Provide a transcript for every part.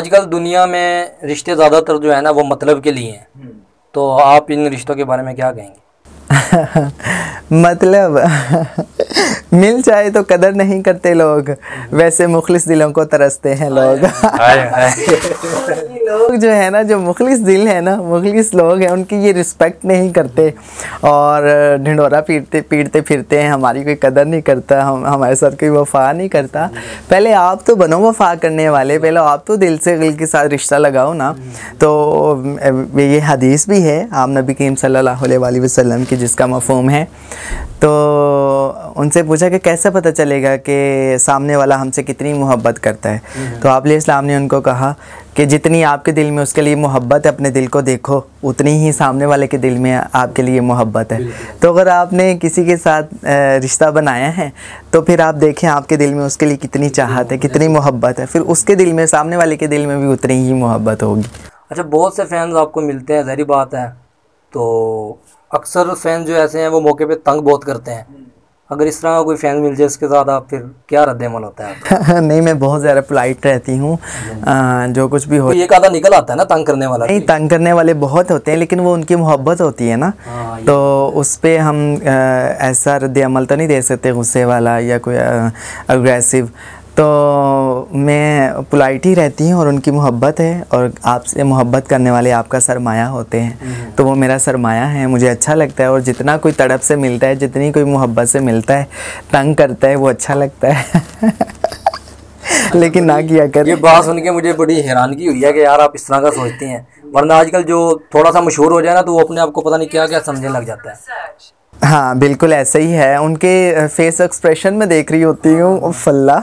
आजकल दुनिया में रिश्ते ज़्यादातर जो है ना वो मतलब के लिए हैं। तो आप इन रिश्तों के बारे में क्या कहेंगे? मतलब? मिल जाए तो कदर नहीं करते लोग। वैसे मुखलिस दिलों को तरसते हैं लोग। लोग जो है ना जो मुखलिस दिल है ना मुखलिस लोग हैं उनकी ये रिस्पेक्ट नहीं करते। और ढिंडोरा पीटते पीटते फिरते हैं हमारी कोई कदर नहीं करता हम हमारे साथ कोई वफा नहीं करता। पहले आप तो बनो वफा करने वाले पहले आप तो दिल से दिल के साथ रिश्ता लगाओ ना। तो ये हदीस भी है आप नबी करीम सल्लल्लाहु अलैहि वसल्लम की जिसका मफहम है। तो उनसे पूछा कि कैसे पता चलेगा कि सामने वाला हमसे कितनी मोहब्बत करता है? तो आप इस्लाम ने उनको कहा कि जितनी आपके दिल में उसके लिए मोहब्बत है, अपने दिल को देखो, उतनी ही सामने वाले के दिल में आपके लिए मोहब्बत है। तो अगर आपने किसी के साथ रिश्ता बनाया है तो फिर आप देखें आपके दिल में उसके लिए कितनी चाहत है, कितनी मोहब्बत है। फिर उसके दिल में, सामने वाले के दिल में भी उतनी ही मोहब्बत होगी। अच्छा बहुत से फैंस आपको मिलते हैं, जहरी बात है। तो अक्सर फ़ैन जो ऐसे हैं, वो मौके पे तंग बहुत करते हैं। अगर इस तरह का कोई फ़ैन मिल जाए इसके साथ आप फिर क्या रद्द अमल होता है नहीं मैं बहुत ज़्यादा पोलाइट रहती हूँ। जो। कुछ भी हो तो एक आधा निकल आता है ना तंग करने वाला? नहीं तंग करने वाले बहुत होते हैं लेकिन वो उनकी मोहब्बत होती है ना। आ, तो उस पर हम ऐसा रद्द अमल तो नहीं दे सकते गुस्से वाला या कोई अग्रेसिव तो मैं पोलाइट ही रहती हूँ और उनकी मोहब्बत है और आपसे मोहब्बत करने वाले आपका सरमाया होते हैं। हम्म। तो वो मेरा सरमाया है मुझे अच्छा लगता है और जितना कोई तड़प से मिलता है जितनी कोई मोहब्बत से मिलता है तंग करता है वो अच्छा लगता है। लेकिन ना किया कर। ये बात सुन के मुझे बड़ी हैरानगी हुई है कि यार आप इस तरह का सोचते हैं। वरना आजकल जो थोड़ा सा मशहूर हो जाए ना तो वो अपने आप को पता नहीं क्या क्या समझने लग जाता है। हाँ बिल्कुल ऐसा ही है। उनके फेस एक्सप्रेशन में देख रही होती हूँ फल्ला।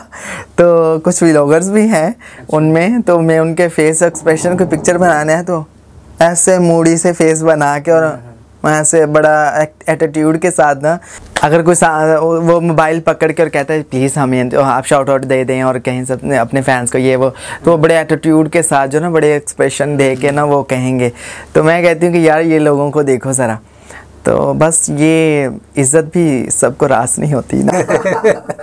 तो कुछ व्लॉगर्स भी हैं उनमें तो मैं उनके फेस एक्सप्रेशन को पिक्चर बनाने हैं तो ऐसे मूडी से फेस बना के और ऐसे बड़ा एटीट्यूड के साथ ना, अगर कोई वो मोबाइल पकड़ के और कहता है प्लीज़ हमें तो आप शाउट आउट दे दें और कहीं सब अपने फैंस को ये, वो। तो वो बड़े एटीट्यूड के साथ जो ना, बड़े एक्सप्रेशन दे के ना, वो कहेंगे। तो मैं कहती हूँ कि, यार, ये लोगों को देखो ज़रा। तो बस ये इज़्ज़त भी सबको रास नहीं होती ना।